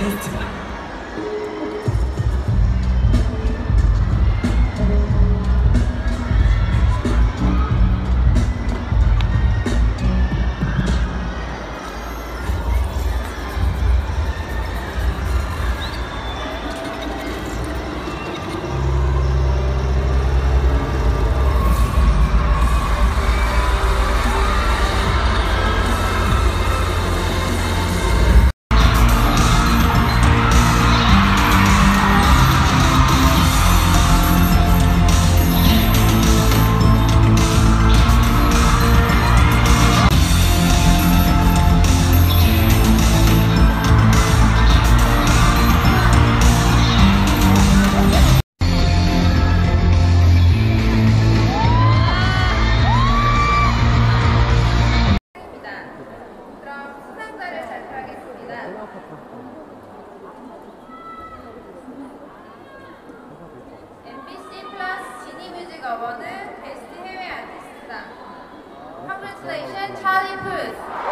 페스티벌 MBC 플러스 지니 뮤직 어워드 베스트 해외 아티스트상 컨플레이션 찰리 푸스